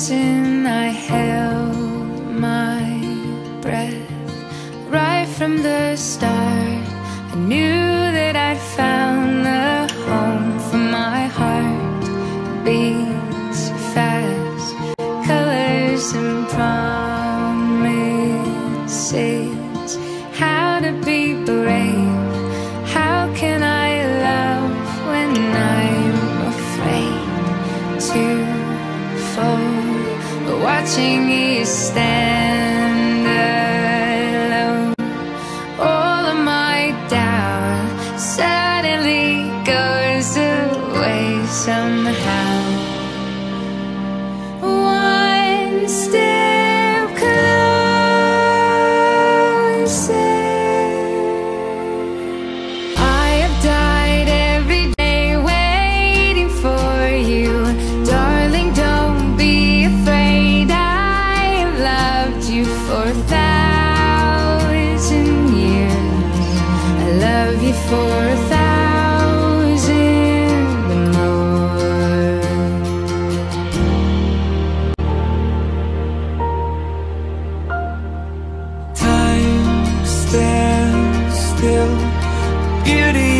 frozen, I held my breath right from the start. I knew that I'd found the home for my heart beats fast. stand alone. All of my doubt suddenly goes away somehow. beauty